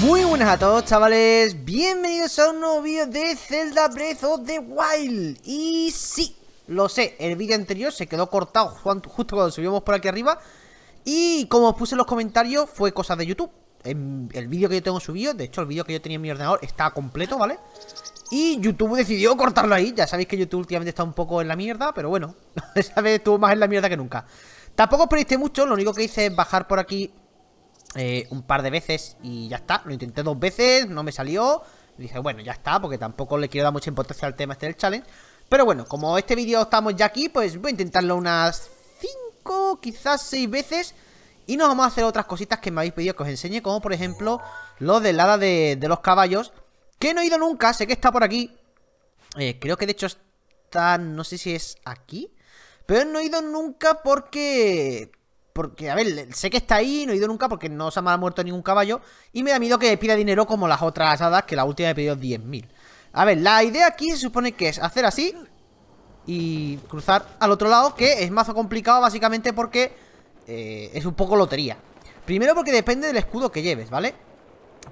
Muy buenas a todos chavales, bienvenidos a un nuevo vídeo de Zelda Breath of the Wild. Y sí, lo sé, el vídeo anterior se quedó cortado justo cuando subimos por aquí arriba. Y como os puse en los comentarios, fue cosa de YouTube. El vídeo que yo tengo subido, de hecho el vídeo que yo tenía en mi ordenador está completo, ¿vale? Y YouTube decidió cortarlo ahí, ya sabéis que YouTube últimamente está un poco en la mierda, pero bueno Esa vez estuvo más en la mierda que nunca. Tampoco os mucho, lo único que hice es bajar por aquí eh, un par de veces y ya está. Lo intenté dos veces, no me salió. Dije, bueno, ya está, porque tampoco le quiero dar mucha importancia al tema este del challenge. Pero bueno, como este vídeo estamos ya aquí, pues voy a intentarlo unas cinco, quizás seis veces. Y nos vamos a hacer otras cositas que me habéis pedido que os enseñe, como por ejemplo lo del hada de, los caballos. Que no he ido nunca, sé que está por aquí. Eh, creo que de hecho está, no sé si es aquí. Pero no he ido nunca porque porque, a ver, sé que está ahí, no he ido nunca porque no se me ha muerto ningún caballo. Y me da miedo que pida dinero como las otras hadas, que la última he pedido 10.000. A ver, la idea aquí se supone que es hacer así y cruzar al otro lado, que es mazo complicado básicamente porque eh, es un poco lotería. Primero porque depende del escudo que lleves, ¿vale?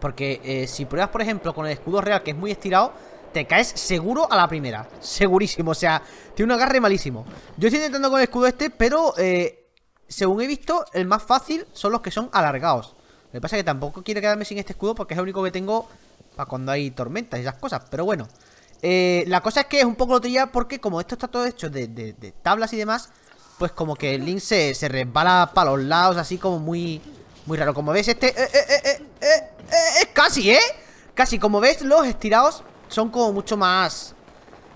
Porque eh, si pruebas, por ejemplo, con el escudo real, que es muy estirado, te caes seguro a la primera. Segurísimo, o sea, tiene un agarre malísimo. Yo estoy intentando con el escudo este, pero... Eh, según he visto, el más fácil son los que son alargados. Lo que pasa es que tampoco quiero quedarme sin este escudo porque es el único que tengo para cuando hay tormentas y esas cosas. Pero bueno, eh, la cosa es que es un poco lotería porque como esto está todo hecho de, tablas y demás, pues como que el link se, resbala para los lados así como muy, muy raro. Como ves, este... Eh, eh, eh, casi, ¿eh? Casi, como ves, los estirados son como mucho más...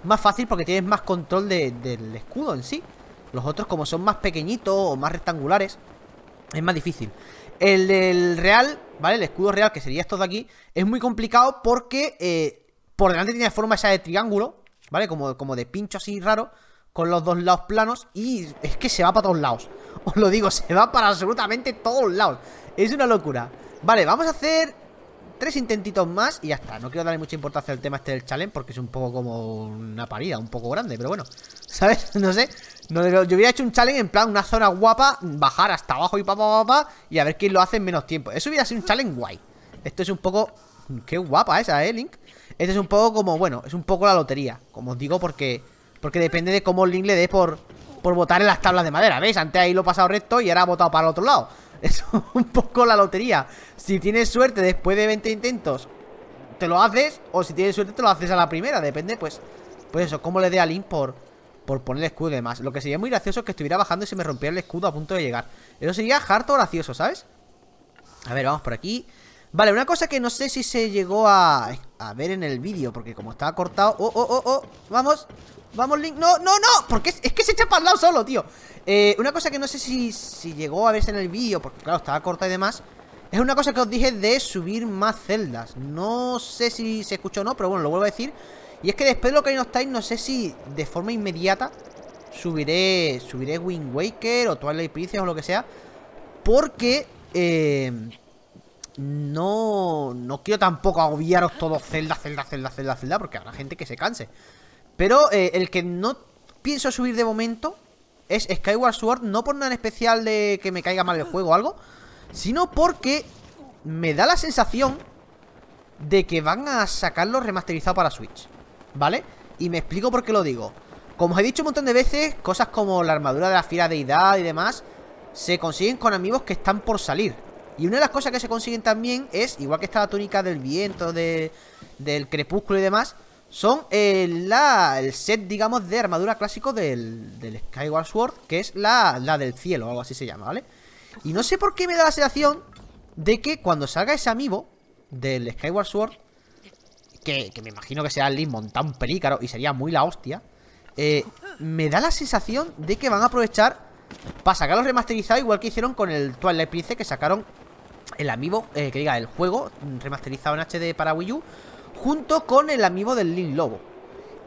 Más fácil porque tienes más control del escudo en sí. Los otros como son más pequeñitos o más rectangulares Es más difícil El del real, ¿vale? El escudo real, que sería esto de aquí Es muy complicado porque eh, Por delante tiene forma esa de triángulo ¿Vale? Como, como de pincho así raro Con los dos lados planos Y es que se va para todos lados Os lo digo, se va para absolutamente todos lados Es una locura Vale, vamos a hacer tres intentitos más y ya está. No quiero darle mucha importancia al tema este del challenge porque es un poco como una parida, un poco grande, pero bueno. ¿Sabes? No sé. No, yo hubiera hecho un challenge en plan una zona guapa, bajar hasta abajo y pa, pa, pa, y a ver quién lo hace en menos tiempo. Eso hubiera sido un challenge guay. Esto es un poco... Qué guapa esa, ¿eh, Link? Este es un poco como, bueno, es un poco la lotería. Como os digo, porque porque depende de cómo Link le dé por, por votar en las tablas de madera. ¿Veis? Antes ahí lo he pasado recto y ahora ha votado para el otro lado. Es un poco la lotería. Si tienes suerte después de 20 intentos, te lo haces. O si tienes suerte, te lo haces a la primera. Depende, pues, pues eso, cómo le dé a Link por, por poner el escudo y demás. Lo que sería muy gracioso es que estuviera bajando y se me rompiera el escudo a punto de llegar. Eso sería harto gracioso, ¿sabes? A ver, vamos por aquí. Vale, una cosa que no sé si se llegó a, ver en el vídeo, porque como estaba cortado... ¡Oh, oh, oh, oh! ¡Vamos! ¡Vamos, Link! ¡No, no, no! Porque es, que se echa para el lado solo, tío eh, Una cosa que no sé si, si llegó a verse en el vídeo, porque claro, estaba corta y demás Es una cosa que os dije de subir más celdas No sé si se escuchó o no, pero bueno, lo vuelvo a decir Y es que después de lo que no estáis, no sé si de forma inmediata Subiré, subiré Wind Waker o Twilight Princess o lo que sea Porque... Eh, no, no quiero tampoco agobiaros todos celda, celda, celda, celda, celda, porque habrá gente que se canse. Pero eh, el que no pienso subir de momento es Skyward Sword, no por nada especial de que me caiga mal el juego o algo, sino porque me da la sensación de que van a sacarlo remasterizado para Switch, ¿vale? Y me explico por qué lo digo. Como os he dicho un montón de veces, cosas como la armadura de la fiera deidad y demás se consiguen con amigos que están por salir. Y una de las cosas que se consiguen también es, igual que está la túnica del viento, de, del crepúsculo y demás, son el set, digamos, de armadura clásico del, Skyward Sword, que es la, la del cielo, o algo así se llama, ¿vale? Y no sé por qué me da la sensación de que cuando salga ese amiibo del Skyward Sword, que, me imagino que será Link montado un pelícaro y sería muy la hostia, eh, me da la sensación de que van a aprovechar para sacarlo remasterizado, igual que hicieron con el Twilight Princess, que sacaron el amiibo, eh, que diga, el juego remasterizado en HD para Wii U, junto con el amiibo del Link Lobo.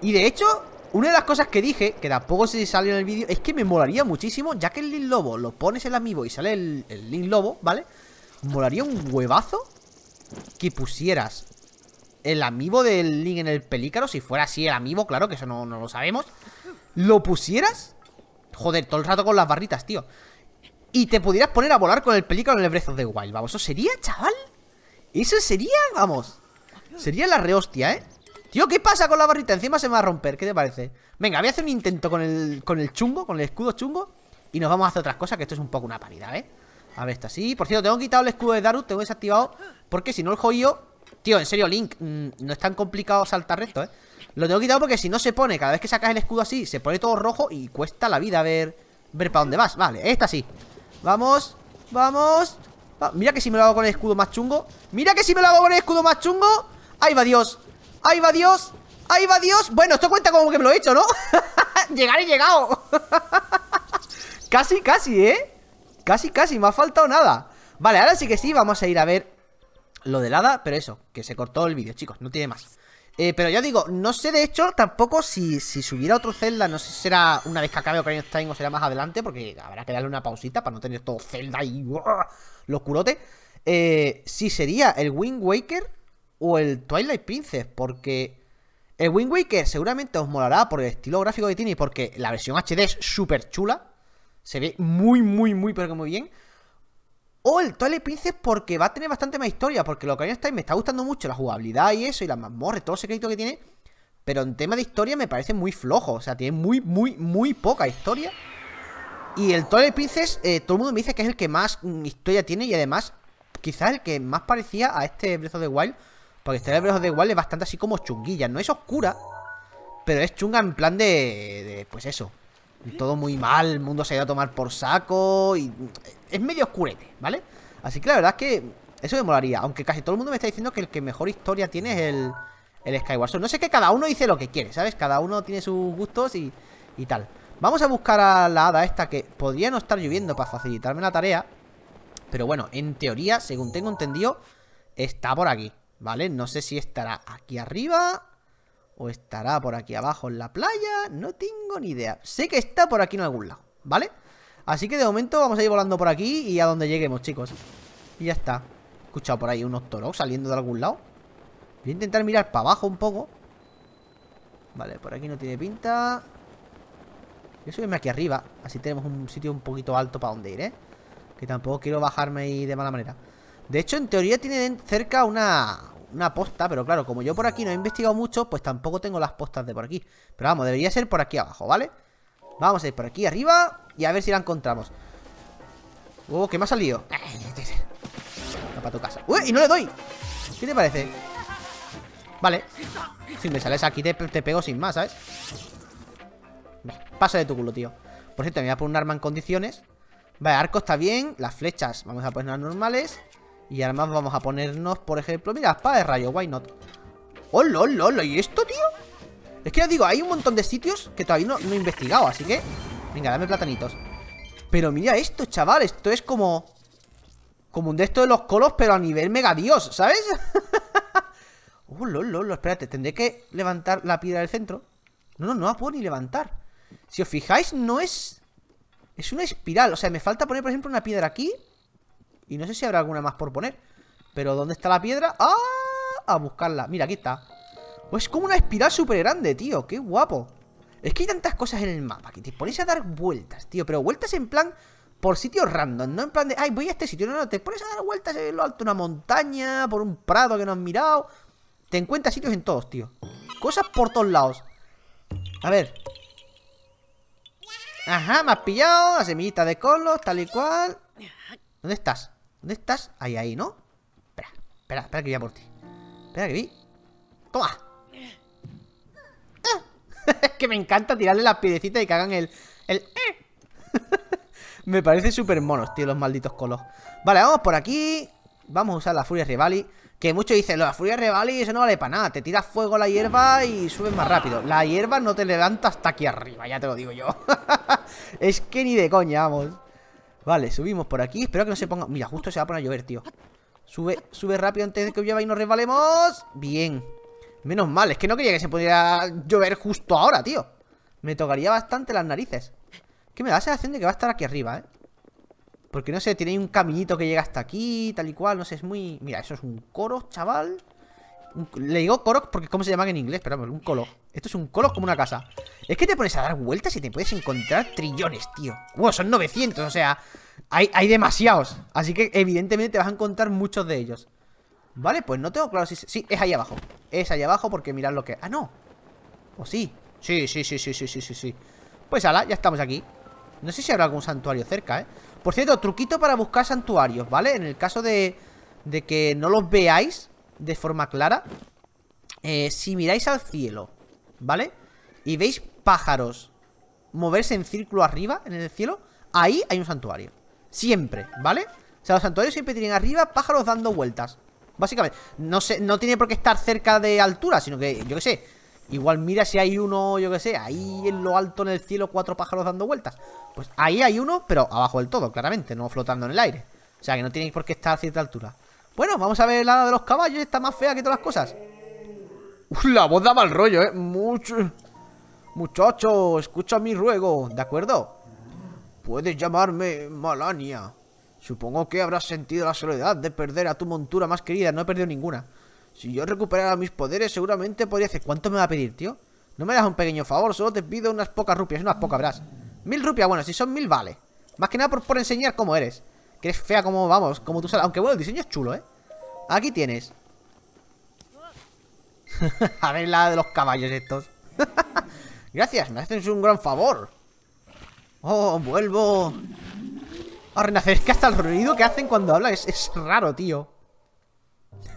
Y de hecho, una de las cosas que dije, que tampoco se salió en el vídeo, es que me molaría muchísimo, ya que el Link Lobo lo pones el amiibo y sale el, el Link Lobo, ¿vale? Molaría un huevazo que pusieras el amiibo del Link en el pelícaro, si fuera así el amiibo, claro, que eso no, no lo sabemos, lo pusieras, joder, todo el rato con las barritas, tío, y te pudieras poner a volar con el pelícano en el Breath of the Wild, vamos, eso sería, chaval, Eso sería, vamos Sería la rehostia, ¿eh? Tío, ¿qué pasa con la barrita? Encima se me va a romper, ¿qué te parece? Venga, voy a hacer un intento con el, con el chungo Con el escudo chungo Y nos vamos a hacer otras cosas, que esto es un poco una paridad, ¿eh? A ver, está así Por cierto, tengo quitado el escudo de Daru Tengo desactivado Porque si no el joyo Tío, en serio, Link mm, No es tan complicado saltar recto, ¿eh? Lo tengo quitado porque si no se pone Cada vez que sacas el escudo así Se pone todo rojo Y cuesta la vida ver Ver para dónde vas. Vale, esta sí. Vamos Vamos. Mira que si me lo hago con el escudo más chungo. Mira que si me lo hago con el escudo más chungo. Ahí va Dios. Ahí va Dios. Ahí va Dios. Bueno, esto cuenta como que me lo he hecho, ¿no? Llegar y llegado. Casi, casi, ¿eh? Casi, casi, me ha faltado nada. Vale, ahora sí que sí, vamos a ir a ver Lo del hada, pero eso Que se cortó el vídeo, chicos, no tiene más eh, pero ya digo, no sé de hecho tampoco si, si subiera otro Zelda, no sé si será una vez que acabe Ocarina of Time o será más adelante, porque habrá que darle una pausita para no tener todo Zelda y locurote. Eh, si sería el Wind Waker o el Twilight Princess, porque el Wind Waker seguramente os molará por el estilo gráfico que tiene y porque la versión HD es súper chula. Se ve muy, muy, muy, pero que muy bien. O el Twilight Princess porque va a tener bastante más historia. Porque lo que está me está gustando mucho la jugabilidad y eso, y las mazmorras, todo el secreto que tiene. Pero en tema de historia me parece muy flojo. O sea, tiene muy, muy, muy poca historia. Y el Twilight Princess, eh, todo el mundo me dice que es el que más mm, historia tiene y además, quizás el que más parecía a este Breath of the Wild. Porque este Breath of the Wild es bastante así como chunguilla. No es oscura, pero es chunga en plan de, de pues eso, todo muy mal, el mundo se ha ido a tomar por saco y es medio oscurete, ¿vale? Así que la verdad es que eso me molaría, aunque casi todo el mundo me está diciendo que el que mejor historia tiene es el, el Skyward. No sé que cada uno dice lo que quiere, ¿sabes? Cada uno tiene sus gustos y, y tal. Vamos a buscar a la hada esta que podría no estar lloviendo para facilitarme la tarea. Pero bueno, en teoría, según tengo entendido, está por aquí, ¿vale? No sé si estará aquí arriba ¿O estará por aquí abajo en la playa? No tengo ni idea. Sé que está por aquí en algún lado, ¿vale? Así que de momento vamos a ir volando por aquí Y a donde lleguemos, chicos. Y ya está. He escuchado por ahí unos toros saliendo de algún lado. Voy a intentar mirar para abajo un poco. Vale, por aquí no tiene pinta. Voy a subirme aquí arriba Así tenemos un sitio un poquito alto para donde ir, ¿eh? Que tampoco quiero bajarme ahí de mala manera. De hecho, en teoría tiene cerca una, una posta, pero claro, como yo por aquí no he investigado mucho, pues tampoco tengo las postas de por aquí. Pero vamos, debería ser por aquí abajo, ¿vale? Vamos a ir por aquí arriba y a ver si la encontramos. Oh, ¿qué me ha salido? para tu casa. ¡Uy! Y no le doy. ¿Qué te parece? Vale. Si me sales aquí te, te pego sin más, ¿sabes? Pasa de tu culo, tío. Por cierto, me voy a poner un arma en condiciones. Vale, arco está bien. Las flechas vamos a poner normales. Y además vamos a ponernos, por ejemplo, mira, espada de rayo, why not? ¡Hola, hola, hola! ¿Y esto, tío? Es que ya digo, hay un montón de sitios que todavía no, he investigado, así que... Venga, dame platanitos. Pero mira esto, chaval, esto es como... Como un de estos de los colos, pero a nivel mega dios, ¿sabes? ¡Oh, Espérate, tendré que levantar la piedra del centro. No, no, no la puedo ni levantar. Si os fijáis, no es... Es una espiral, o sea, me falta poner, por ejemplo, una piedra aquí y no sé si habrá alguna más por poner. Pero ¿dónde está la piedra? ¡Ah! A buscarla. Mira, aquí está. Pues es como una espiral súper grande, tío. ¡Qué guapo! Es que hay tantas cosas en el mapa Que te pones a dar vueltas, tío. Pero vueltas en plan por sitios random No en plan de, ay, voy a este sitio No, no, te pones a dar vueltas en lo alto de una montaña Por un prado que no has mirado. Te encuentras sitios en todos, tío. Cosas por todos lados. A ver. Ajá, me has pillado. La semillita de colos, tal y cual. ¿Dónde estás? ¿Dónde estás? Ahí, ahí, ¿no? Espera, espera, espera que voy a por ti. Espera que vi. ¡Toma! Es que me encanta tirarle las piedecitas y que hagan el... el... Eh. me parece súper monos, tío, los malditos colos. Vale, vamos por aquí. Vamos a usar la Furia Rivali Que muchos dicen, la Furia Rivali eso no vale para nada. Te tiras fuego la hierba y subes más rápido. La hierba no te levanta hasta aquí arriba, ya te lo digo yo. Es que ni de coña, vamos Vale, subimos por aquí. Espero que no se ponga... Mira, justo se va a poner a llover, tío. Sube, sube rápido antes de que llueva y nos resbalemos. Bien. Menos mal, es que no quería que se pudiera llover justo ahora, tío. Me tocaría bastante las narices. Que me da la sensación de que va a estar aquí arriba, ¿eh? Porque no sé, tiene un caminito que llega hasta aquí Tal y cual, no sé, es muy... Mira, eso es un coro, chaval le digo Korok porque es como se llama en inglés, pero un colo. Esto es un colo como una casa. Es que te pones a dar vueltas y te puedes encontrar trillones, tío. Bueno, son 900, o sea, hay, hay demasiados. Así que evidentemente te vas a encontrar muchos de ellos. Vale, pues no tengo claro si... Sí, es ahí abajo Es ahí abajo porque mirad lo que... Ah, no ¿O sí? Sí, sí, sí, sí, sí, sí, sí, sí Pues ala, ya estamos aquí No sé si habrá algún santuario cerca, ¿eh? Por cierto, truquito para buscar santuarios, ¿vale? En el caso de, de que no los veáis de forma clara eh, Si miráis al cielo, ¿vale? Y veis pájaros moverse en círculo arriba, en el cielo Ahí hay un santuario Siempre, ¿vale? O sea, los santuarios siempre tienen arriba pájaros dando vueltas Básicamente, no sé, no tiene por qué estar cerca de altura, sino que, yo qué sé, igual mira si hay uno, yo qué sé, ahí en lo alto en el cielo cuatro pájaros dando vueltas. Pues ahí hay uno, pero abajo del todo, claramente, no flotando en el aire. O sea, que no tiene por qué estar a cierta altura. Bueno, vamos a ver la de los caballos, está más fea que todas las cosas. la voz da mal rollo, eh. Mucho... Muchacho, escucha mi ruego, ¿de acuerdo? Puedes llamarme Malania. Supongo que habrás sentido la soledad de perder a tu montura más querida. No he perdido ninguna. Si yo recuperara mis poderes, seguramente podría hacer... ¿Cuánto me va a pedir, tío? No me das un pequeño favor, solo te pido unas pocas rupias. Unas pocas, verás. Mil rupias, bueno, si son mil, vale. Más que nada por, por enseñar cómo eres. Que eres fea como, vamos, como tú sabes. Aunque bueno, el diseño es chulo, ¿eh? Aquí tienes. a ver la de los caballos estos. Gracias, me haces un gran favor. Oh, vuelvo a renacer. Es que hasta el ruido que hacen cuando hablan es, raro, tío.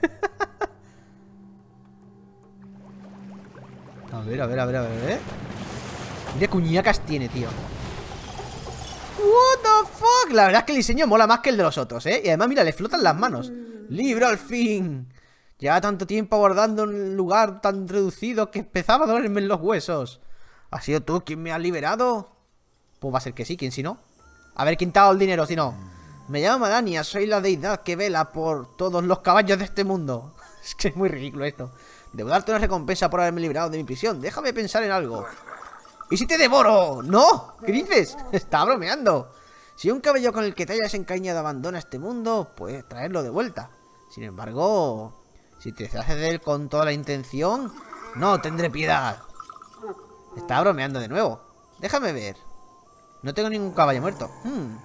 a ver, a ver, a ver, a ver. Mira cuñacas tiene, tío. What fuck La verdad es que el diseño mola más que el de los otros, ¿eh? Y además, mira, le flotan las manos ¡Libro al fin! Lleva tanto tiempo abordando un lugar tan reducido Que empezaba a dolerme en los huesos ¿Has sido tú quien me ha liberado? Pues va a ser que sí, ¿quién si no? A ver, ¿quién te ha dado el dinero si no? Me llamo Madania, soy la deidad que vela por todos los caballos de este mundo. Es que es muy ridículo esto. Debo darte una recompensa por haberme librado de mi prisión. Déjame pensar en algo. ¿Y si te devoro? ¡No! ¿Qué dices? Está bromeando. Si un caballo con el que te hayas encañado abandona este mundo, puedes traerlo de vuelta. Sin embargo, si te haces de él con toda la intención, no tendré piedad. Está bromeando de nuevo. Déjame ver. No tengo ningún caballo muerto. Hmm.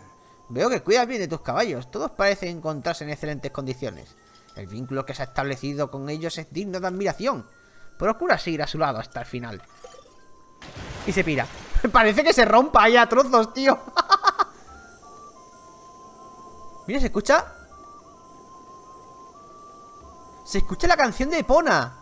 Veo que cuidas bien de tus caballos. Todos parecen encontrarse en excelentes condiciones. El vínculo que se ha establecido con ellos es digno de admiración. Procura seguir a su lado hasta el final. Y se pira. Parece que se rompa ahí a trozos, tío. Mira, se escucha. Se escucha la canción de Epona.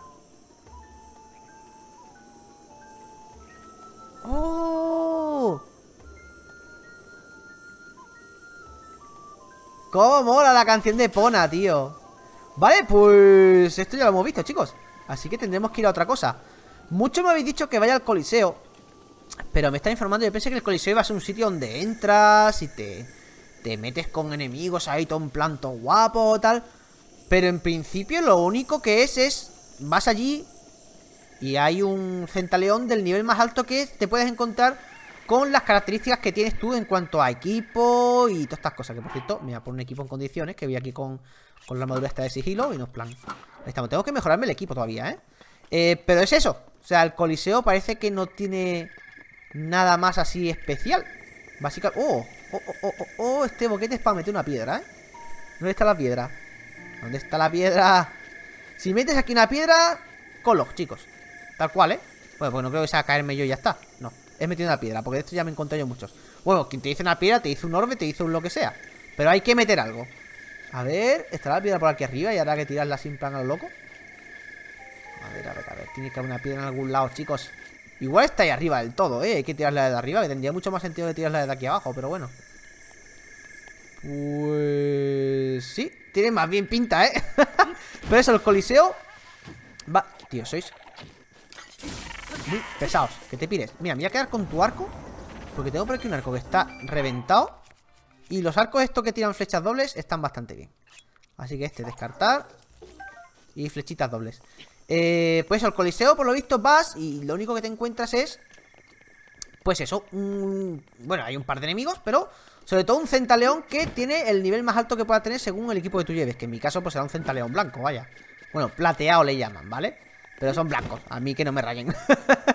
¡Cómo mola la canción de Pona, tío! Vale, pues esto ya lo hemos visto, chicos Así que tendremos que ir a otra cosa Muchos me habéis dicho que vaya al coliseo Pero me está informando, yo pensé que el coliseo iba a ser un sitio donde entras Y te, te metes con enemigos ahí todo un planto guapo tal Pero en principio lo único que es es Vas allí Y hay un centaleón del nivel más alto que te puedes encontrar con las características que tienes tú en cuanto a equipo y todas estas cosas. Que por cierto, me voy a poner un equipo en condiciones, que voy aquí con, con la armadura esta de sigilo y nos plan. Estamos, tengo que mejorarme el equipo todavía, ¿eh? ¿eh? Pero es eso, o sea, el coliseo parece que no tiene nada más así especial. Básicamente... ¡Oh! ¡Oh, oh, oh, oh! oh este boquete es para meter una piedra, ¿eh? ¿Dónde está la piedra? ¿Dónde está la piedra? Si metes aquí una piedra, colo, chicos. Tal cual, ¿eh? Bueno, pues no creo que sea caerme yo y ya está. No. He metido una piedra, porque de esto ya me encontré yo muchos. Bueno, quien te dice una piedra, te dice un orbe, te dice un lo que sea. Pero hay que meter algo. A ver, ¿estará la piedra por aquí arriba y habrá que tirarla sin plan a lo loco? A ver, a ver, a ver. Tiene que haber una piedra en algún lado, chicos. Igual está ahí arriba del todo, ¿eh? Hay que tirarla de arriba, que tendría mucho más sentido de tirarla de aquí abajo, pero bueno. Pues... Sí, tiene más bien pinta, ¿eh? pero eso, el coliseo... Va... Tío, sois muy pesados. Que te pires. Mira, me voy a quedar con tu arco. Porque tengo por aquí un arco que está reventado. Y los arcos estos que tiran flechas dobles están bastante bien. Así que este, descartar. Y flechitas dobles. Eh, pues al coliseo, por lo visto, vas y lo único que te encuentras es... Pues eso, bueno, hay un par de enemigos, pero sobre todo un centaleón que tiene el nivel más alto que pueda tener según el equipo que tú lleves. Que en mi caso, pues será un centaleón blanco, vaya. Bueno, plateado le llaman, ¿vale? Pero son blancos, a mí que no me rayen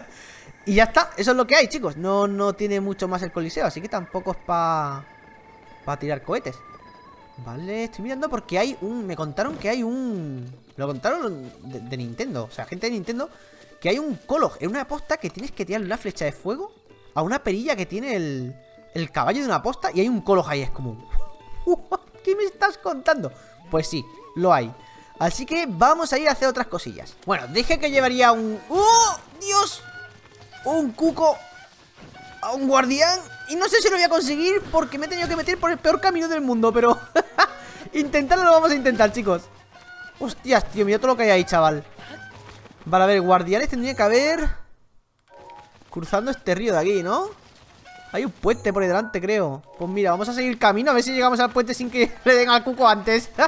Y ya está, eso es lo que hay, chicos No, no tiene mucho más el coliseo Así que tampoco es para pa tirar cohetes Vale, estoy mirando porque hay un... Me contaron que hay un... Lo contaron de, Nintendo, o sea, gente de Nintendo Que hay un Kolog en una posta que tienes que tirar una flecha de fuego A una perilla que tiene el, el caballo de una posta Y hay un Kolog ahí, es como... ¿Qué me estás contando? Pues sí, lo hay Así que vamos a ir a hacer otras cosillas Bueno, dije que llevaría un... ¡Oh! ¡Dios! Un cuco A un guardián Y no sé si lo voy a conseguir porque me he tenido que meter por el peor camino del mundo Pero... Intentarlo lo vamos a intentar, chicos. Hostias, tío, mira todo lo que hay ahí, chaval. Vale, a ver, guardianes tendría que haber Cruzando este río de aquí, ¿no? Hay un puente por delante, creo. Pues mira, vamos a seguir camino A ver si llegamos al puente sin que le den al cuco antes.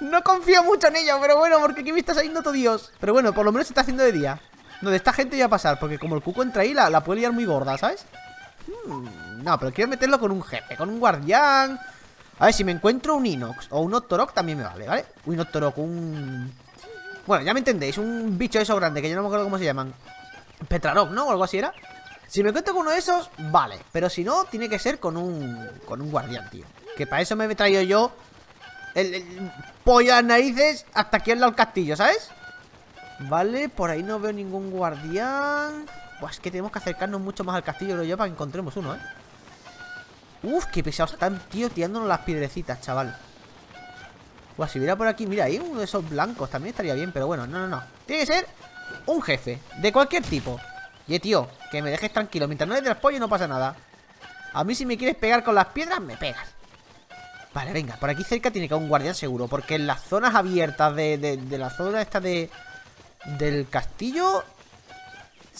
No confío mucho en ello, pero bueno, porque aquí me está saliendo todo Dios. Pero bueno, por lo menos se está haciendo de día. No, de esta gente ya a pasar Porque como el cuco entra ahí, la, la puede liar muy gorda, ¿sabes? Hmm, no, pero quiero meterlo con un jefe Con un guardián A ver, si me encuentro un Inox o un Octorok también me vale, ¿vale? Un Octorok, un... Bueno, ya me entendéis, un bicho eso grande Que yo no me acuerdo cómo se llaman Petrarok, ¿no? O algo así era si me encuentro con uno de esos, vale. Pero si no, tiene que ser con un, con un guardián, tío. Que para eso me he traído yo el, pollo a las narices hasta aquí al lado del castillo, ¿sabes? Vale, por ahí no veo ningún guardián. Pues es que tenemos que acercarnos mucho más al castillo, creo yo, para que encontremos uno, ¿eh? Uf, qué pesados están, tío, tirándonos las piedrecitas, chaval. Pues si hubiera por aquí, mira, ahí uno de esos blancos también estaría bien, pero bueno, no, no, no. Tiene que ser un jefe, de cualquier tipo. Y tío, que me dejes tranquilo. Mientras no le del pollo no pasa nada. A mí si me quieres pegar con las piedras, me pegas. Vale, venga, por aquí cerca tiene que haber un guardián seguro. Porque en las zonas abiertas de, de, la zona esta de... Del castillo...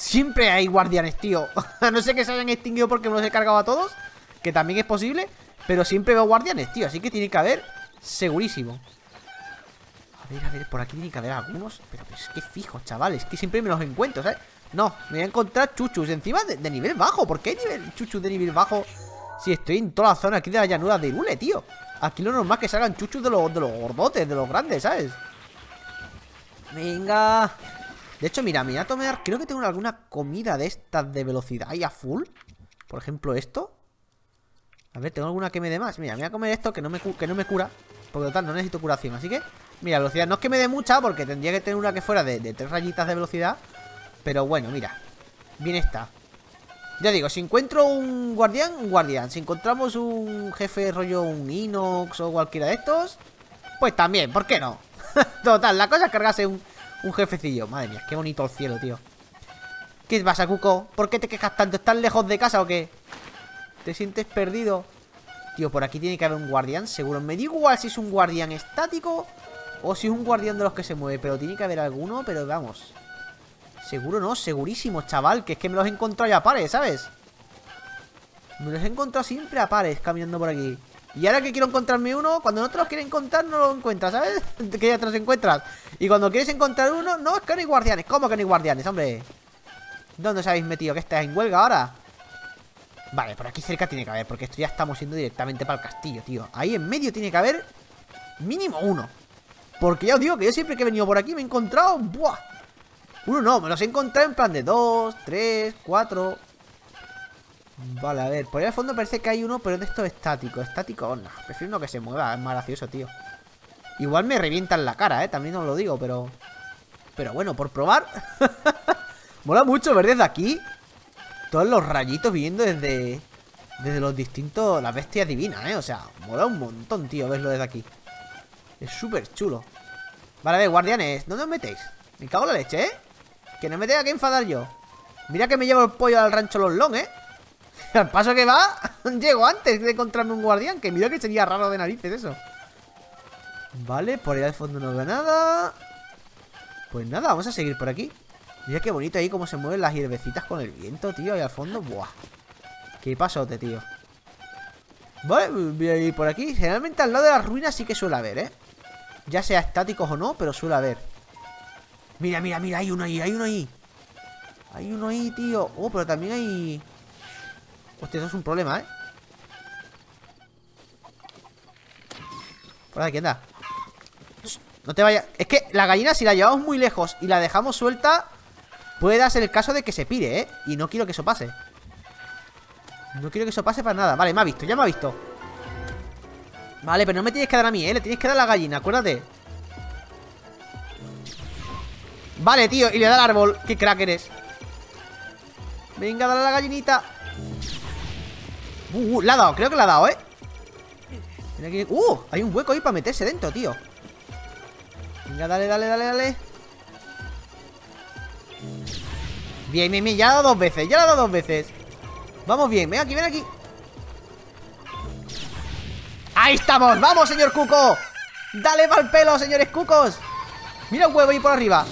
Siempre hay guardianes, tío. no sé que se hayan extinguido porque me los he cargado a todos. Que también es posible. Pero siempre veo guardianes, tío. Así que tiene que haber segurísimo. A ver, a ver, por aquí tiene que haber algunos. Pero, es que fijo, chavales. Que siempre me los encuentro, ¿sabes? No, me voy a encontrar chuchus Encima de, nivel bajo ¿Por qué hay nivel, chuchus de nivel bajo? Si estoy en toda la zona aquí de la llanura de Ule, tío Aquí lo normal es que salgan chuchus de los, de los gordotes De los grandes, ¿sabes? Venga De hecho, mira, me voy a tomar Creo que tengo alguna comida de estas de velocidad Y a full. Por ejemplo, esto. A ver, ¿tengo alguna que me dé más? Mira, me voy a comer esto que no me, que no me cura Porque total, no necesito curación. Así que, mira, velocidad No es que me dé mucha Porque tendría que tener una que fuera de, de tres rayitas de velocidad pero bueno, mira Bien está. Ya digo, si encuentro un guardián, un guardián. Si encontramos un jefe rollo un Inox o cualquiera de estos Pues también, ¿por qué no? Total, la cosa es cargarse un, un jefecillo Madre mía, qué bonito el cielo, tío ¿Qué pasa, Cuco? ¿Por qué te quejas tanto? ¿Estás lejos de casa o qué? ¿Te sientes perdido? Tío, por aquí tiene que haber un guardián Seguro, me digo igual si es un guardián estático O si es un guardián de los que se mueve Pero tiene que haber alguno, pero vamos Seguro no, segurísimo, chaval Que es que me los he encontrado ya a pares, ¿sabes? Me los he encontrado siempre a pares Caminando por aquí Y ahora que quiero encontrarme uno Cuando no te los quieren encontrar no lo encuentras, ¿sabes? que ya te los encuentras Y cuando quieres encontrar uno No, es que no hay guardianes ¿Cómo que no hay guardianes, hombre? ¿Dónde os habéis metido? ¿Que estáis en huelga ahora? Vale, por aquí cerca tiene que haber Porque esto ya estamos yendo directamente para el castillo, tío Ahí en medio tiene que haber Mínimo uno Porque ya os digo que yo siempre que he venido por aquí Me he encontrado ¡Buah! Uno no, me los he encontrado en plan de dos, tres, cuatro Vale, a ver, por ahí al fondo parece que hay uno, pero de esto estático Estático, no, prefiero no que se mueva, es más tío Igual me revientan la cara, eh, también os lo digo, pero... Pero bueno, por probar Mola mucho ver desde aquí Todos los rayitos viniendo desde... Desde los distintos... Las bestias divinas, eh, o sea, mola un montón, tío, verlo desde aquí Es súper chulo Vale, a ver, guardianes, ¿dónde os metéis? Me cago en la leche, ¿eh? Que no me tenga que enfadar yo Mira que me llevo el pollo al rancho Los Long, ¿eh? Al paso que va Llego antes de encontrarme un guardián Que mira que sería raro de narices eso. Vale, por allá de fondo no veo nada. Pues nada, vamos a seguir por aquí. Mira qué bonito ahí cómo se mueven las hierbecitas con el viento, tío Ahí al fondo, buah. Qué pasote, tío. Vale, voy a ir por aquí. Generalmente al lado de las ruinas sí que suele haber, ¿eh? Ya sea estáticos o no, pero suele haber. Mira, mira, mira, hay uno ahí, hay uno ahí. Hay uno ahí, tío. Oh, pero también hay... Hostia, eso es un problema, ¿eh? Por aquí, anda. No te vayas. Es que la gallina si la llevamos muy lejos Y la dejamos suelta Puede darse el caso de que se pire, ¿eh? Y no quiero que eso pase. No quiero que eso pase para nada. Vale, me ha visto, ya me ha visto. Vale, pero no me tienes que dar a mí, ¿eh? Le tienes que dar a la gallina, acuérdate. Vale, tío, y le da al árbol. Qué crack eres. Venga, dale a la gallinita Uh, uh, la ha dado, creo que la ha dado, ¿eh? Uh, hay un hueco ahí para meterse dentro, tío Venga, dale, dale, dale, dale Bien, bien, bien, ya la ha dado dos veces Ya la ha dado dos veces Vamos bien, ven aquí, ven aquí ¡Ahí estamos! ¡Vamos, señor Cuco! ¡Dale mal pelo, señores Cucos! Mira un huevo ahí por arriba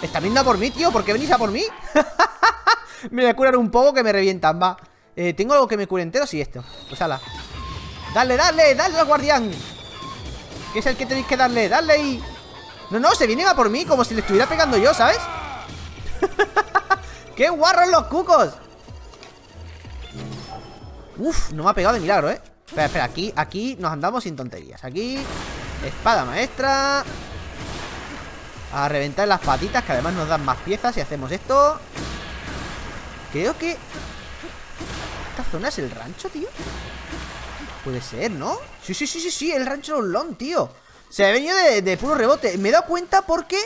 ¿Está viendo por mí, tío? ¿Por qué venís a por mí? me voy a curar un poco que me revientan, va eh, ¿Tengo algo que me cure entero? Sí, esto Pues ala Dale, dale, dale al guardián Que es el que tenéis que darle Dale ahí No, no, se vienen a por mí Como si le estuviera pegando yo, ¿sabes? ¡Qué guarros los cucos! Uf, no me ha pegado de milagro, ¿eh? Espera, espera, aquí, aquí nos andamos sin tonterías Aquí, espada maestra A reventar las patitas Que además nos dan más piezas si hacemos esto Creo que ¿Esta zona es el rancho, tío? Puede ser, ¿no? Sí, sí, sí, sí, sí, el rancho Long, tío Se ha venido de, puro rebote Me he dado cuenta porque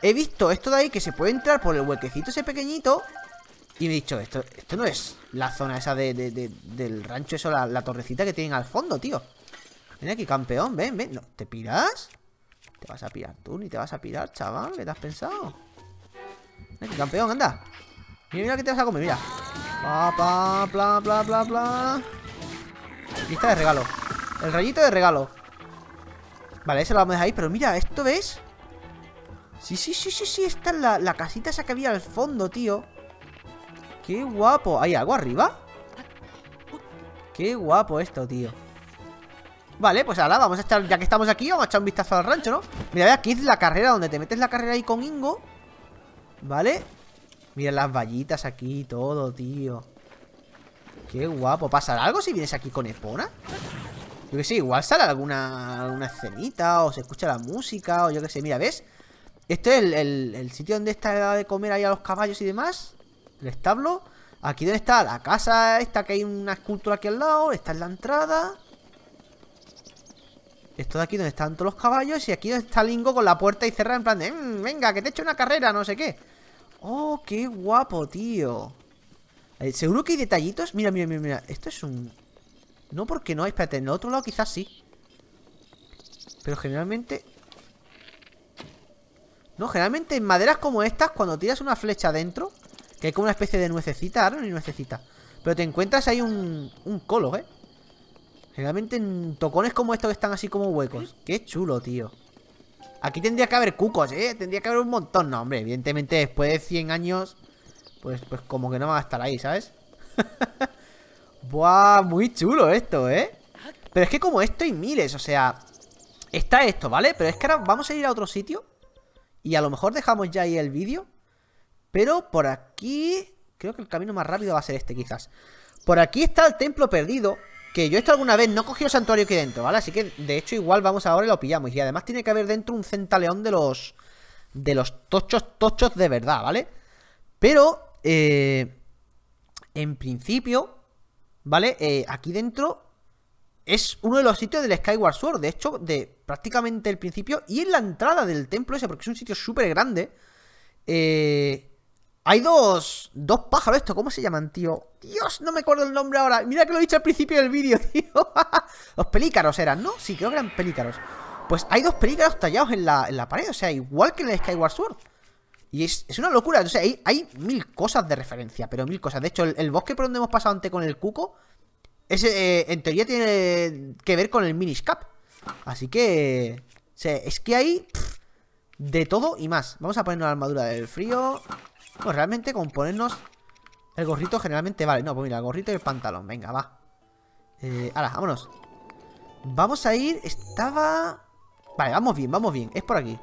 He visto esto de ahí que se puede entrar por el huequecito ese pequeñito Y he dicho, esto, esto no es la zona esa de, del rancho Eso, la, torrecita que tienen al fondo, tío Ven aquí, campeón, ven, ven no, ¿Te piras? Te vas a pirar tú, ni te vas a pirar, chaval ¿Qué te has pensado? Ven aquí, campeón, anda Mira, mira que te vas a comer, mira Pa, pa, bla, bla, bla, bla Lista de regalo. El rayito de regalo. Vale, ese lo vamos a dejar ahí Pero mira, ¿esto ves? Sí, sí, sí, sí, sí Esta es la, la casita esa que había al fondo, tío. Qué guapo. ¿Hay algo arriba? Qué guapo esto, tío. Vale, pues ahora vamos a echar Ya que estamos aquí, vamos a echar un vistazo al rancho, ¿no? Mira, aquí es la carrera Donde te metes la carrera ahí con Ingo. Vale Mira las vallitas aquí todo, tío. Qué guapo. ¿Pasará algo si vienes aquí con Epona? Yo que sé, igual sale alguna, alguna escenita O se escucha la música O yo que sé, mira, ¿ves? Este es el, sitio donde está de comer ahí a los caballos y demás. El establo. Aquí donde está la casa esta Que hay una escultura aquí al lado. Esta es la entrada. Esto de aquí donde están todos los caballos Y aquí donde está Lingo con la puerta y cerrada En plan de, mm, venga, que te echo una carrera, no sé qué Oh, qué guapo, tío. Eh, Seguro que hay detallitos Mira, mira, mira, mira. Esto es un... No, porque no, espérate En el otro lado quizás sí. Pero generalmente... No, generalmente en maderas como estas Cuando tiras una flecha adentro Que hay como una especie de nuececita Ahora no hay nuececita Pero te encuentras ahí un, un colo, ¿eh? Generalmente en tocones como estos que están así como huecos. Qué chulo, tío Aquí tendría que haber cucos, ¿eh? Tendría que haber un montón. No, hombre, evidentemente después de 100 años, pues, pues como que no va a estar ahí, ¿sabes? Buah, muy chulo esto, ¿eh? Pero es que como esto hay miles, o sea... Está esto, ¿vale? Pero es que ahora vamos a ir a otro sitio Y a lo mejor dejamos ya ahí el vídeo Pero por aquí... Creo que el camino más rápido va a ser este, quizás Por aquí está el templo perdido que yo esto alguna vez no cogí el santuario aquí dentro, ¿vale? Así que, de hecho, igual vamos ahora y lo pillamos Y además tiene que haber dentro un centaleón de los... De los tochos, tochos de verdad, ¿vale? Pero, eh, En principio ¿Vale? Eh, aquí dentro Es uno de los sitios del Skyward Sword De hecho, de prácticamente el principio Y en la entrada del templo ese Porque es un sitio súper grande Eh... Hay dos, dos pájaros, ¿esto cómo se llaman, tío? Dios, no me acuerdo el nombre ahora. Mira que lo he dicho al principio del vídeo, tío. Los pelícaros eran, ¿no? Sí, creo que eran pelícaros. Pues hay dos pelícaros tallados en la, en la pared O sea, igual que en el Skyward Sword. Y es, una locura, o sea, hay, mil cosas de referencia Pero mil cosas, de hecho, el, bosque por donde hemos pasado antes con el cuco Ese, eh, en teoría tiene que ver con el Minish Cap. Así que... O sea, es que hay... de todo y más. Vamos a ponernos la armadura del frío pues realmente con ponernos el gorrito generalmente vale. No, pues mira, el gorrito y el pantalón. Venga, va. Eh, ahora, vámonos. Vamos a ir... Estaba... Vale, vamos bien, vamos bien. Es por aquí.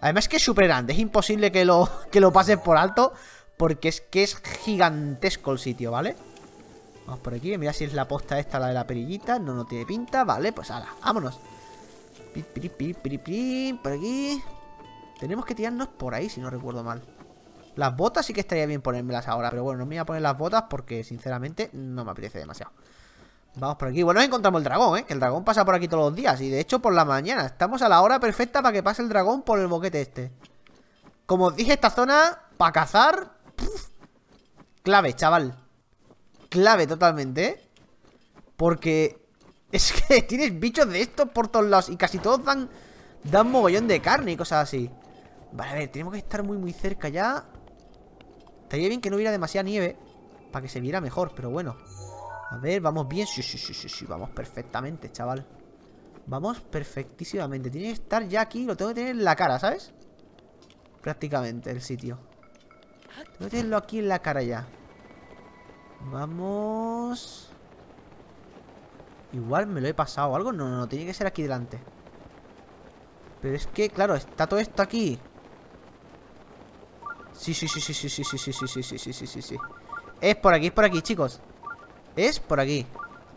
Además que es súper grande. Es imposible que lo, que lo pases por alto. Porque es que es gigantesco el sitio, ¿vale? Vamos por aquí. Mira si es la posta esta, la de la perillita. No, no tiene pinta. Vale, pues ahora, vámonos. Por aquí. Tenemos que tirarnos por ahí, si no recuerdo mal. Las botas sí que estaría bien ponérmelas ahora Pero bueno, no me voy a poner las botas porque sinceramente no me apetece demasiado Vamos por aquí. Bueno, encontramos el dragón, ¿eh? Que el dragón pasa por aquí todos los días. Y de hecho, por la mañana. Estamos a la hora perfecta para que pase el dragón por el boquete este. Como os dije, esta zona, para cazar... clave, chaval. Clave totalmente, ¿eh? Porque... Es que tienes bichos de estos por todos lados. Y casi todos dan... Dan mogollón de carne y cosas así. Vale, a ver, tenemos que estar muy, muy cerca ya. Estaría bien que no hubiera demasiada nieve. Para que se viera mejor, pero bueno. A ver, vamos bien. Sí, sí, sí, sí, sí, vamos perfectamente, chaval. Vamos perfectísimamente. Tiene que estar ya aquí, lo tengo que tener en la cara, ¿sabes? Prácticamente el sitio. Tengo que tenerlo aquí en la cara ya. Vamos. Igual me lo he pasado algo. No, no, no, tiene que ser aquí delante. Pero es que, claro, está todo esto aquí. Sí, sí, sí, sí, sí, sí, sí, sí, sí, sí, sí, sí, sí, sí, sí. Es por aquí, es por aquí, chicos. Es por aquí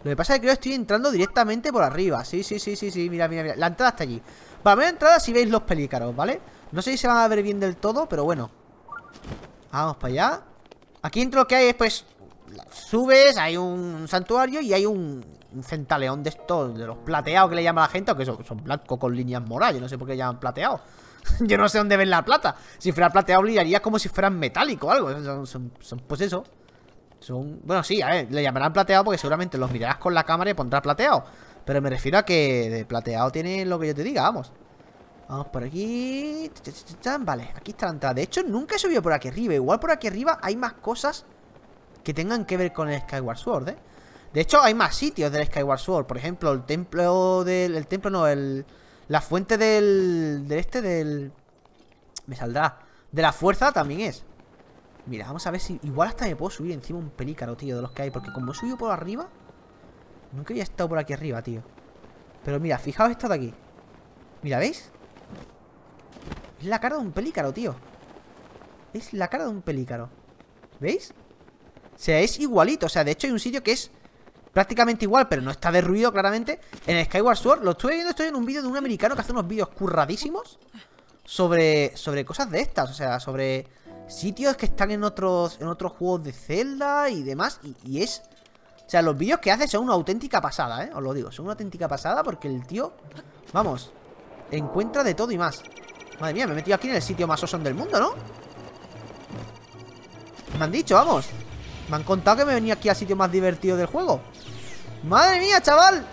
Lo que pasa es que yo estoy entrando directamente por arriba Sí, sí, sí, sí, sí, mira, mira, mira La entrada está allí Vale, la entrada si veis los pelícaros, ¿vale? No sé si se van a ver bien del todo, pero bueno Vamos para allá Aquí dentro lo que hay es pues Subes, hay un santuario y hay un, un centaleón de estos De los plateados que le llama la gente Aunque son, son blancos con líneas moradas Yo no sé por qué llaman plateados Yo no sé dónde ven la plata Si fuera plateado brillaría como si fueran metálico o algo son, son pues eso bueno, sí, a ver, le llamarán plateado porque seguramente los mirarás con la cámara y pondrá plateado. Pero me refiero a que de plateado tiene lo que yo te diga, vamos. Vamos por aquí. Vale, aquí está la entrada. De hecho, nunca he subido por aquí arriba. Igual por aquí arriba hay más cosas que tengan que ver con el Skyward Sword, ¿eh? De hecho, hay más sitios del Skyward Sword. Por ejemplo, el templo del... El templo no, el... La fuente del... Del este, del... Me saldrá. De la fuerza también es. Mira, vamos a ver si... Igual hasta me puedo subir encima un pelícaro, tío, de los que hay Porque como he subido por arriba Nunca había estado por aquí arriba, tío Pero mira, fijaos esto de aquí Mira, ¿veis? Es la cara de un pelícaro, tío Es la cara de un pelícaro ¿Veis? O sea, es igualito O sea, de hecho hay un sitio que es prácticamente igual Pero no está derruido claramente En Skyward Sword Lo estuve viendo, estoy en un vídeo de un americano Que hace unos vídeos curradísimos Sobre, sobre cosas de estas O sea, sobre sitios que están en otros, en otros juegos de Zelda y demás. Y, es... O sea, los vídeos que hace son una auténtica pasada, ¿eh? Os lo digo, son una auténtica pasada porque el tío... Vamos, encuentra de todo y más. Madre mía, me he metido aquí en el sitio más osón del mundo, ¿no? Me han dicho, vamos. Me han contado que me venía aquí al sitio más divertido del juego. ¡Madre mía, chaval!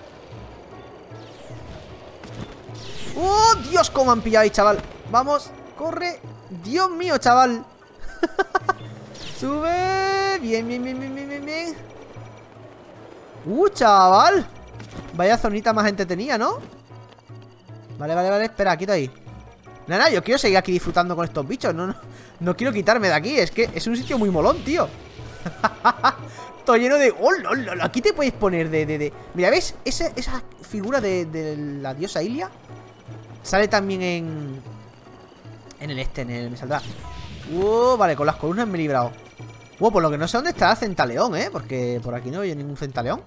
¡Oh, Dios! ¿Cómo han pillado ahí, chaval? Vamos, corre Dios mío, chaval Sube. Bien, bien, bien, bien, bien, bien, Uh, chaval. Vaya zonita más entretenida, ¿no? Vale, vale, vale. Espera, quita ahí. Nada, yo quiero seguir aquí disfrutando con estos bichos. No, no, no quiero quitarme de aquí. Es que es un sitio muy molón, tío. Todo lleno de... ¡Oh, no, Aquí te puedes poner de... de, Mira, ¿ves? Esa, esa figura de, de la diosa Ilia sale también en... En el este, en el... Me saldrá. Uh, vale, con las columnas me he librado. Uh, por lo que no sé dónde está el centaleón, ¿eh? Porque por aquí no veo ningún centaleón.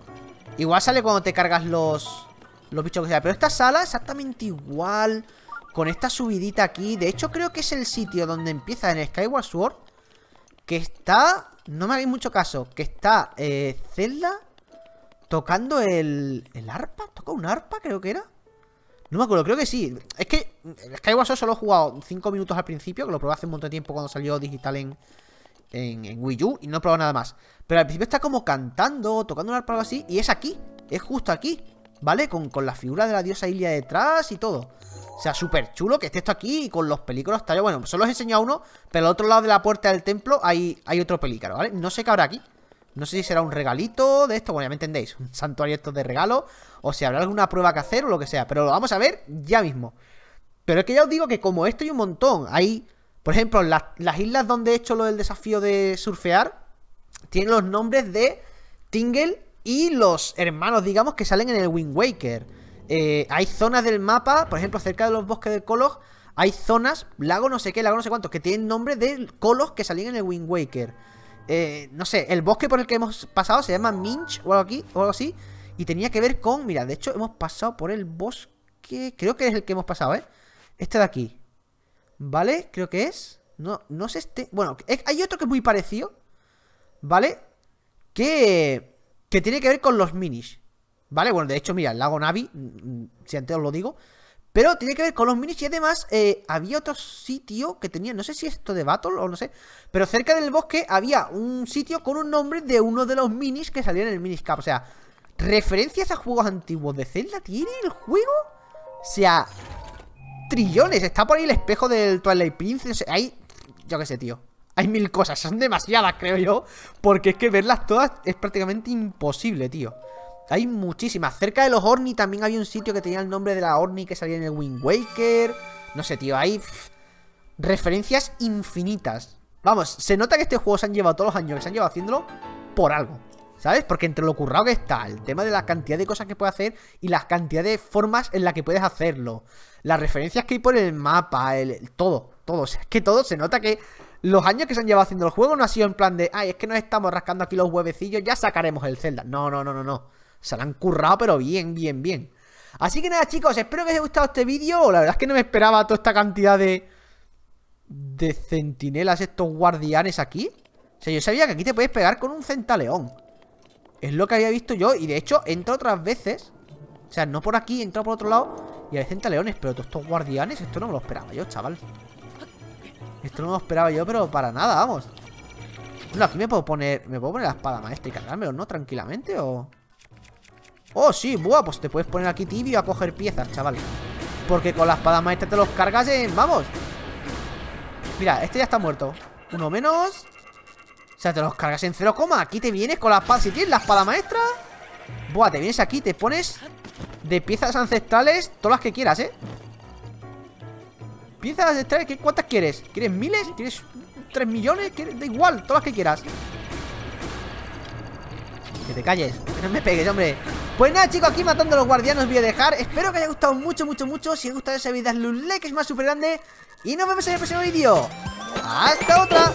Igual sale cuando te cargas los... Los bichos que sea. Pero esta sala exactamente igual. Con esta subidita aquí. De hecho, creo que es el sitio donde empieza en Skyward Sword. Que está... No me hagáis mucho caso. Que está eh, Zelda tocando el... ¿El arpa? ¿Toca un arpa? Creo que era. No me acuerdo, creo que sí. Es que Skyward Sword solo he jugado 5 minutos al principio, que lo probé hace un montón de tiempo cuando salió digital en, en, Wii U y no he probado nada más. Pero al principio está como cantando, tocando un arpa o algo así, y es aquí, es justo aquí, ¿vale? Con, la figura de la diosa Ilia detrás y todo. O sea, súper chulo que esté esto aquí y con los pelícaros está Bueno, solo os he enseñado uno, pero al otro lado de la puerta del templo hay, hay otro pelícaro, ¿vale? No sé qué habrá aquí. No sé si será un regalito de esto, bueno, ya me entendéis, un santuario esto de regalo, o si habrá alguna prueba que hacer o lo que sea, pero lo vamos a ver ya mismo. Pero es que ya os digo que como esto hay un montón, hay, por ejemplo, las, islas donde he hecho lo del desafío de surfear, tienen los nombres de Tingle y los hermanos, digamos, que salen en el Wind Waker. Eh, hay zonas del mapa, por ejemplo, cerca de los bosques del Kolos, hay zonas, lago no sé qué, lago no sé cuántos, que tienen nombres de Kolos que salían en el Wind Waker. Eh, no sé, el bosque por el que hemos pasado se llama Minch o algo, aquí, o algo así. Y tenía que ver con, mira, de hecho hemos pasado por el bosque, creo que es el que hemos pasado, ¿eh? Este de aquí. ¿Vale? Creo que es. No, no sé este. Bueno, hay otro que es muy parecido. ¿Vale? Que, que tiene que ver con los minis. ¿Vale? Bueno, de hecho, mira, el lago Navi, mm, mm, si antes os lo digo. Pero tiene que ver con los minis y además eh, había otro sitio que tenía, no sé si esto de Battle o no sé, pero cerca del bosque había un sitio con un nombre de uno de los minis que salía en el Miniscap. O sea, referencias a juegos antiguos de Zelda tiene el juego. O sea, trillones. Está por ahí el espejo del Twilight Princess. Hay, yo qué sé, tío. Hay mil cosas, son demasiadas, creo yo. Porque es que verlas todas es prácticamente imposible, tío. Hay muchísimas. Cerca de los Orni también había un sitio que tenía el nombre de la Orni que salía en el Wind Waker. No sé, tío, hay referencias infinitas. Vamos, se nota que este juego se han llevado todos los años que se han llevado haciéndolo por algo. ¿Sabes? Porque entre lo currado que está, el tema de la cantidad de cosas que puede hacer y la cantidad de formas en la que puedes hacerlo, las referencias que hay por el mapa, el, todo, todo. es que todo se nota que los años que se han llevado haciendo el juego no ha sido en plan de, ay, es que nos estamos rascando aquí los huevecillos, ya sacaremos el Zelda. No, no, no, no, no. Se lo han currado, pero bien, bien, bien. Así que nada, chicos, espero que os haya gustado este vídeo. La verdad es que no me esperaba toda esta cantidad de... De centinelas, estos guardianes aquí. O sea, yo sabía que aquí te puedes pegar con un centaleón. Es lo que había visto yo. Y de hecho, entra otras veces. O sea, no por aquí, entra por otro lado. Y hay centaleones. Pero todos estos guardianes, esto no me lo esperaba yo, chaval. Esto no me lo esperaba yo, pero para nada, vamos. Bueno, aquí me puedo poner. ¿Me puedo poner la espada maestra y cargármelo, no? Tranquilamente, o. Oh, sí, buah, pues te puedes poner aquí tibio a coger piezas, chaval Porque con la espada maestra te los cargas en... ¡Vamos! Mira, este ya está muerto Uno menos O sea, te los cargas en cero coma Aquí te vienes con la espada Si tienes la espada maestra Buah, te vienes aquí, te pones De piezas ancestrales Todas las que quieras, ¿eh? Piezas ancestrales, ¿cuántas quieres? ¿Quieres miles? ¿Quieres tres millones? Da igual, todas las que quieras Que te calles Que no me pegues, hombre pues nada chicos, aquí matando a los guardianes voy a dejar. Espero que haya gustado mucho, mucho, mucho. Si os gusta ese vídeo, dadle un like, es más súper grande Y nos vemos en el próximo vídeo. ¡Hasta otra!